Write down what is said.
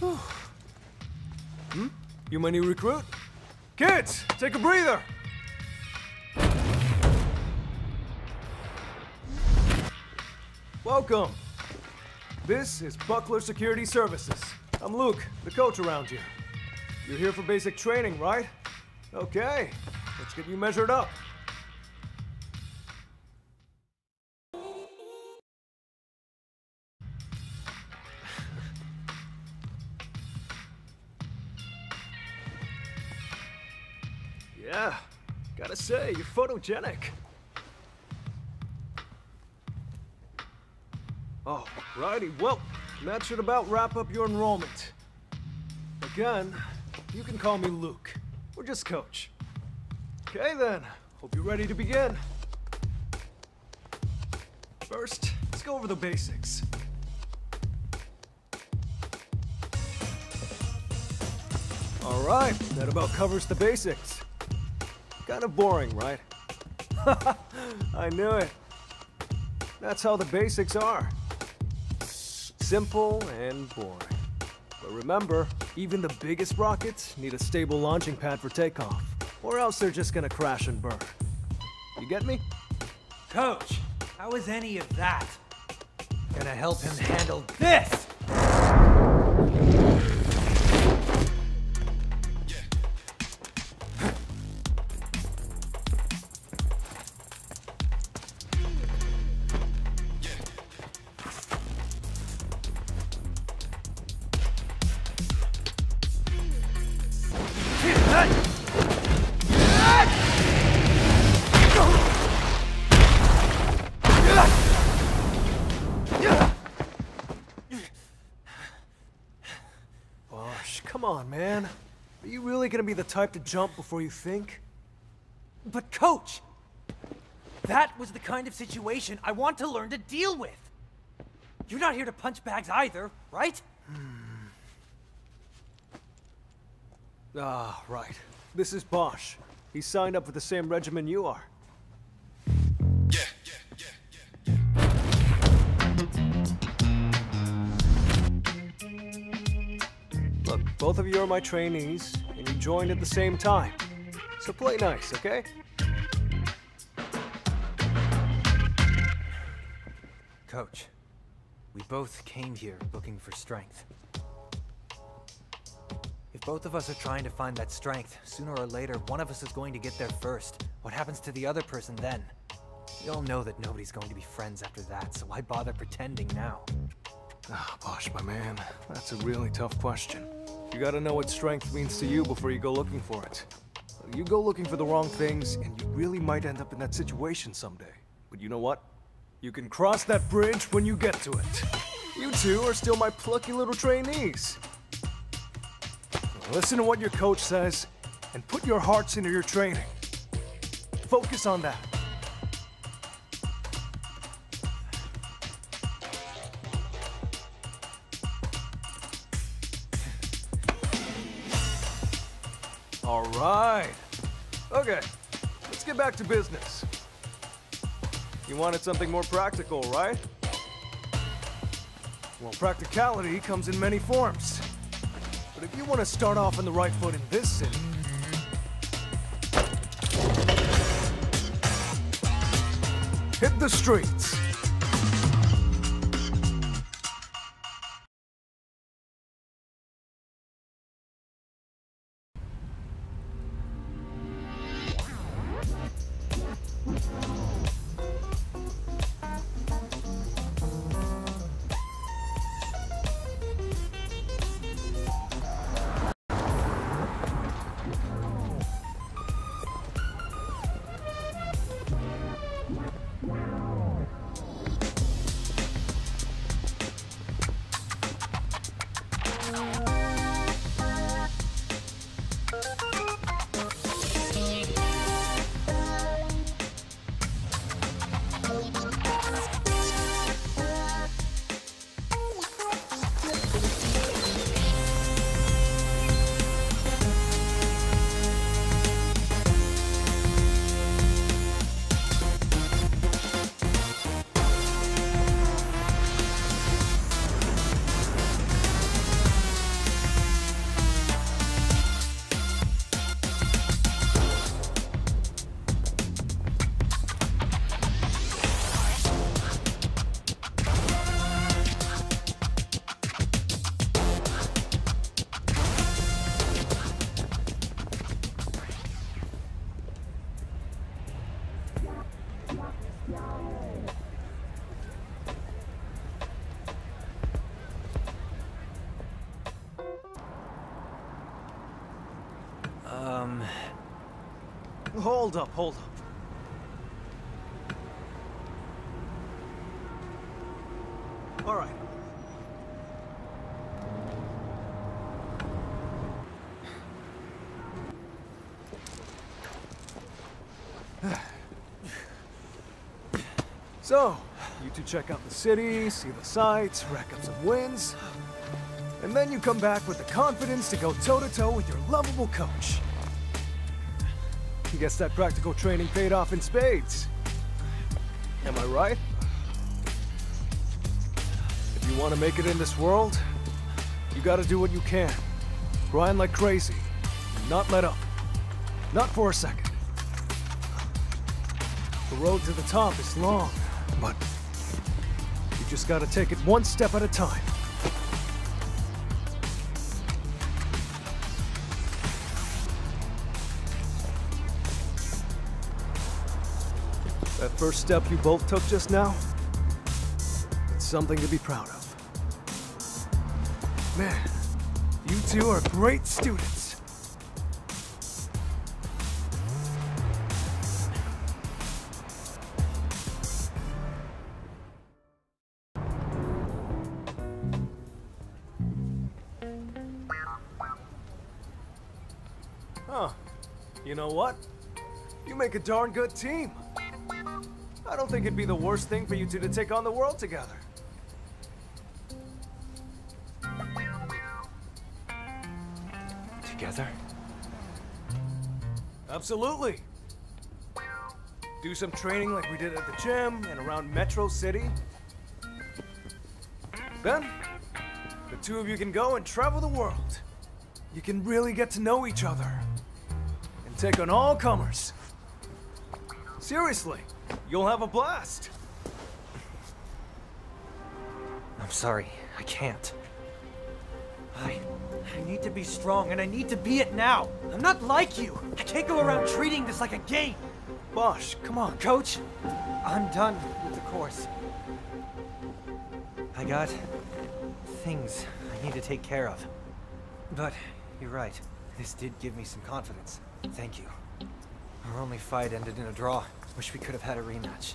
hmm? You my new recruit? Kids, take a breather! Welcome! This is Buckler Security Services. I'm Luke, the coach around here. You're here for basic training, right? Okay, let's get you measured up. Yeah, gotta say, you're photogenic. Oh, righty. Well, that should about wrap up your enrollment. Again, you can call me Luke, or just Coach. Okay then, hope you're ready to begin. First, let's go over the basics. Alright, that about covers the basics. Kind of boring, right? I knew it. That's how the basics are. Simple and boring. But remember, even the biggest rockets need a stable launching pad for takeoff, or else they're just gonna crash and burn. You get me? Coach, how is any of that gonna help him handle this? On, man. Are you really gonna be the type to jump before you think? But coach, that was the kind of situation I want to learn to deal with. You're not here to punch bags either, right? Ah, right. This is Bosch. He signed up for the same regiment you are. Look, both of you are my trainees, and you joined at the same time. So play nice, okay? Coach, we both came here looking for strength. If both of us are trying to find that strength, sooner or later, one of us is going to get there first. What happens to the other person then? We all know that nobody's going to be friends after that, so why bother pretending now? Ah, Bosch, my man, that's a really tough question. You gotta know what strength means to you before you go looking for it. You go looking for the wrong things, and you really might end up in that situation someday. But you know what? You can cross that bridge when you get to it. You two are still my plucky little trainees. Listen to what your coach says, and put your hearts into your training. Focus on that. Right. Okay, let's get back to business. You wanted something more practical, right? Well, practicality comes in many forms. But if you want to start off on the right foot in this city, hit the streets. Hold up, hold up. All right. So, you two check out the city, see the sights, rack up some wins, and then you come back with the confidence to go toe-to-toe with your lovable coach. I guess that practical training paid off in spades. Am I right? If you want to make it in this world, you gotta do what you can. Grind like crazy. Not let up. Not for a second. The road to the top is long, but you just gotta take it one step at a time. That first step you both took just now, it's something to be proud of. Man, you two are great students. Huh. You know what? You make a darn good team. I don't think it'd be the worst thing for you two to take on the world together. Together? Absolutely. Do some training like we did at the gym and around Metro City. Then, the two of you can go and travel the world. You can really get to know each other. And take on all comers. Seriously, you'll have a blast. I'm sorry, I can't. I... I need to be strong, and I need to be it now! I'm not like you! I can't go around treating this like a game! Bosch, come on. Coach, I'm done with the course. I got... things I need to take care of. But, you're right. This did give me some confidence. Thank you. Our only fight ended in a draw. Wish we could have had a rematch.